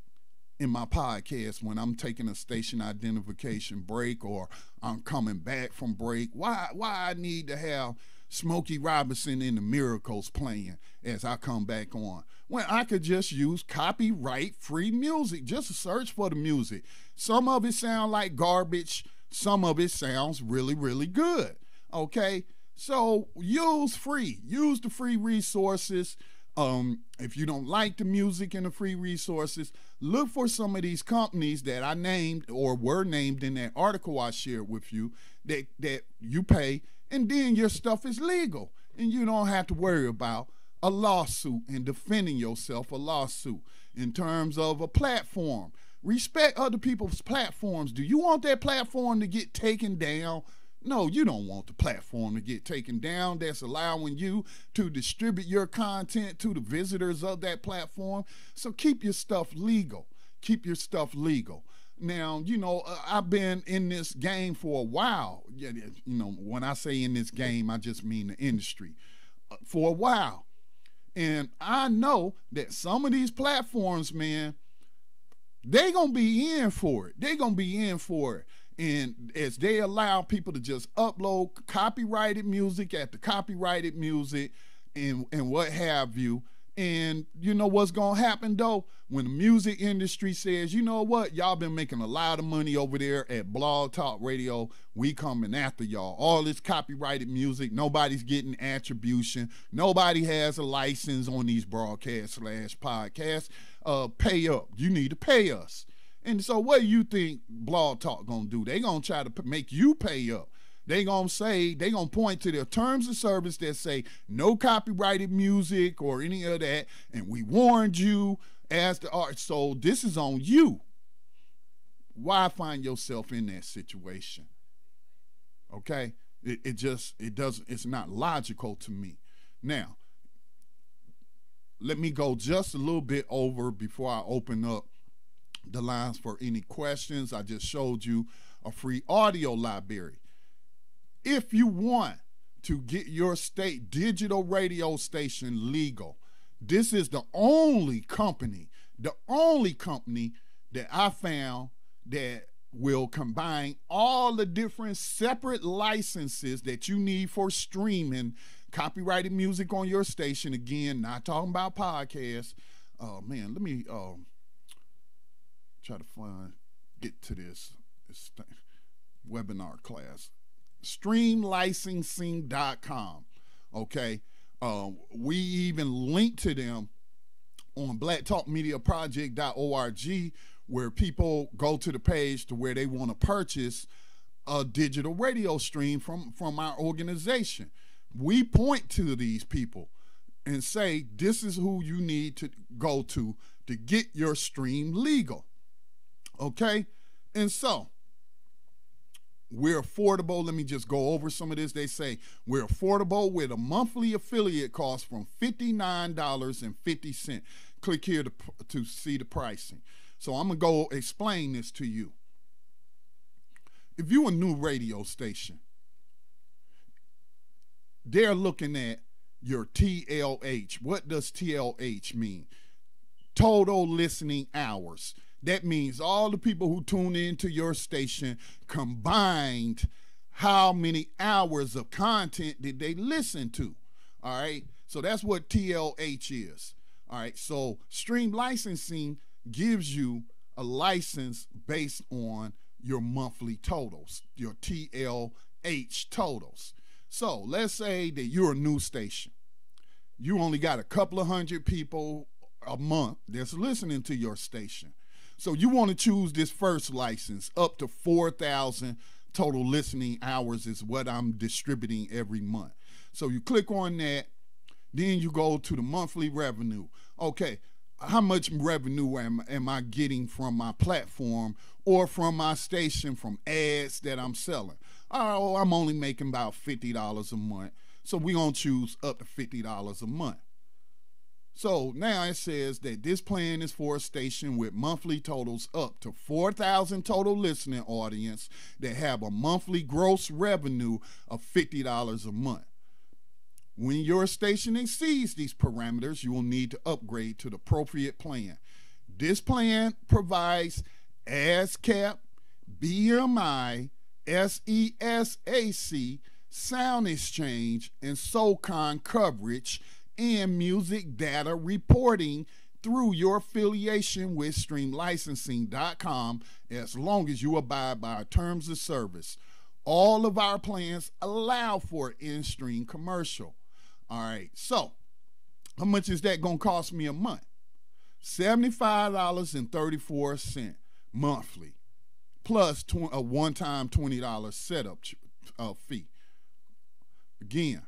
in my podcast when I'm taking a station identification break or I'm coming back from break. Why why I need to have Smokey Robinson and the Miracles playing as I come back on. When I could just use copyright free music, just search for the music. Some of it sound like garbage, some of it sounds really really good. Okay? So use free. Use the free resources. Um, if you don't like the music and the free resources, look for some of these companies that I named or were named in that article I shared with you that, that you pay, and then your stuff is legal. And you don't have to worry about a lawsuit and defending yourself a lawsuit in terms of a platform. Respect other people's platforms. Do you want that platform to get taken down no, you don't want the platform to get taken down that's allowing you to distribute your content to the visitors of that platform. So keep your stuff legal. Keep your stuff legal. Now, you know, uh, I've been in this game for a while. You know, when I say in this game, I just mean the industry uh, for a while. And I know that some of these platforms, man, they going to be in for it. they going to be in for it and as they allow people to just upload copyrighted music at the copyrighted music and and what have you. And you know what's gonna happen though? When the music industry says you know what? Y'all been making a lot of money over there at blog talk radio. We coming after y'all. All this copyrighted music nobody's getting attribution. Nobody has a license on these broadcasts slash podcasts. Uh pay up. You need to pay us and so what do you think Blog Talk gonna do? They gonna try to make you pay up. They gonna say they gonna point to their terms of service that say no copyrighted music or any of that, and we warned you as the art. So this is on you. Why find yourself in that situation? Okay, it, it just it doesn't. It's not logical to me. Now, let me go just a little bit over before I open up the lines for any questions. I just showed you a free audio library. If you want to get your state digital radio station legal, this is the only company, the only company that I found that will combine all the different separate licenses that you need for streaming copyrighted music on your station. Again, not talking about podcasts. Oh man, let me uh, try to find get to this, this webinar class. Streamlicensing.com. Okay. Uh, we even link to them on blacktalkmediaproject.org where people go to the page to where they want to purchase a digital radio stream from from our organization. We point to these people and say this is who you need to go to to get your stream legal. Okay? And so we're affordable. Let me just go over some of this. They say we're affordable with a monthly affiliate cost from $59.50. Click here to, to see the pricing. So I'm going to go explain this to you. If you're a new radio station, they're looking at your TLH. What does TLH mean? Total listening hours. That means all the people who tune into your station combined, how many hours of content did they listen to? All right. So that's what TLH is. All right. So stream licensing gives you a license based on your monthly totals, your TLH totals. So let's say that you're a new station. You only got a couple of hundred people a month that's listening to your station. So you want to choose this first license up to 4,000 total listening hours is what I'm distributing every month. So you click on that, then you go to the monthly revenue. Okay, how much revenue am, am I getting from my platform or from my station from ads that I'm selling? Oh, I'm only making about $50 a month. So we're going to choose up to $50 a month. So now it says that this plan is for a station with monthly totals up to 4,000 total listening audience that have a monthly gross revenue of $50 a month. When your station exceeds these parameters, you will need to upgrade to the appropriate plan. This plan provides ASCAP, BMI, SESAC, SoundExchange, and SOCAN coverage and music data reporting through your affiliation with streamlicensing.com as long as you abide by our terms of service. All of our plans allow for in-stream commercial. All right, so how much is that going to cost me a month? $75.34 monthly, plus a one-time $20 setup uh, fee. Again,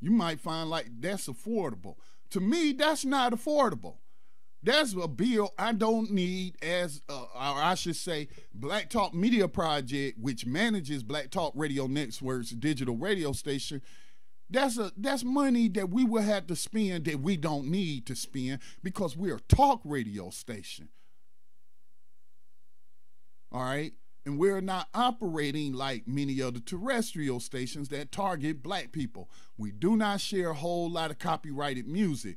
you might find like that's affordable. To me, that's not affordable. That's a bill I don't need as, uh, or I should say, Black Talk Media Project, which manages Black Talk Radio Network's digital radio station. That's a that's money that we will have to spend that we don't need to spend because we're a talk radio station. All right and we're not operating like many other terrestrial stations that target black people. We do not share a whole lot of copyrighted music.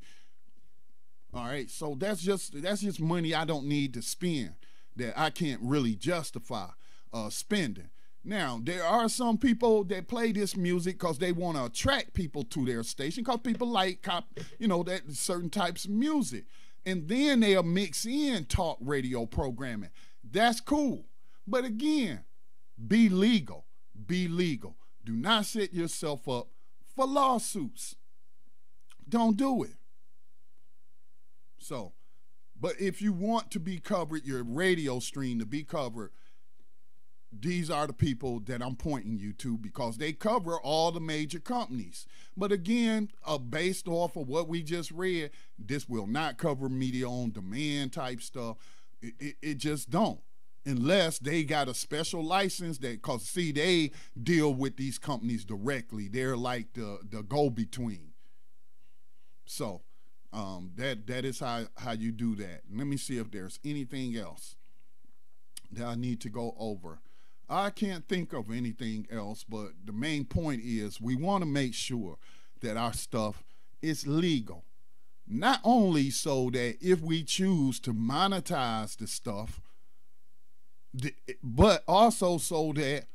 All right, so that's just that's just money I don't need to spend that I can't really justify uh, spending. Now, there are some people that play this music because they want to attract people to their station because people like, cop, you know, that certain types of music. And then they'll mix in talk radio programming. That's cool. But again, be legal. Be legal. Do not set yourself up for lawsuits. Don't do it. So, but if you want to be covered, your radio stream to be covered, these are the people that I'm pointing you to because they cover all the major companies. But again, uh, based off of what we just read, this will not cover media on demand type stuff. It, it, it just don't unless they got a special license that because see they deal with these companies directly. They're like the the go-between. So um, that that is how how you do that. Let me see if there's anything else that i need to go over. I can't think of anything else but the main point is we want to make sure that our stuff is legal. Not only so that if we choose to monetize the stuff, but also so that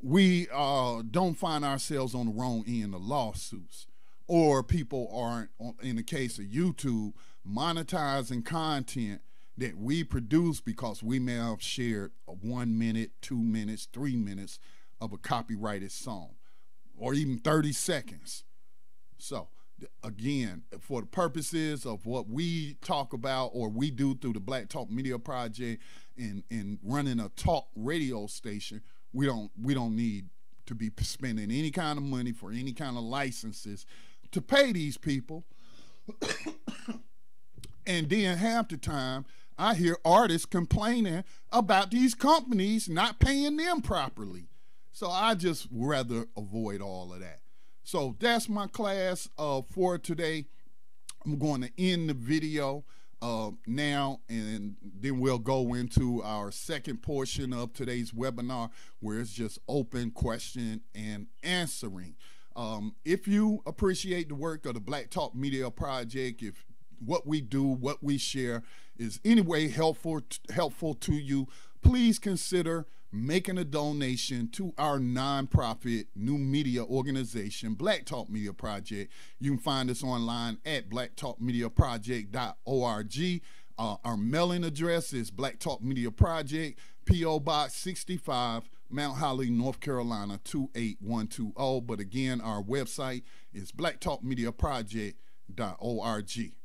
we uh, don't find ourselves on the wrong end of lawsuits or people aren't in the case of youtube monetizing content that we produce because we may have shared a one minute two minutes three minutes of a copyrighted song or even 30 seconds. So again for the purposes of what we talk about or we do through the black talk media project and and running a talk radio station we don't we don't need to be spending any kind of money for any kind of licenses to pay these people. and then half the time I hear artists complaining about these companies not paying them properly. So I just rather avoid all of that. So that's my class uh, for today. I'm going to end the video uh, now, and then we'll go into our second portion of today's webinar where it's just open question and answering. Um, if you appreciate the work of the Black Talk Media Project, if what we do, what we share is anyway helpful helpful to you, please consider making a donation to our nonprofit new media organization, Black Talk Media Project. You can find us online at blacktalkmediaproject.org. Uh, our mailing address is Black Talk Media Project, P.O. Box 65, Mount Holly, North Carolina 28120. But again, our website is blacktalkmediaproject.org.